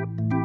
you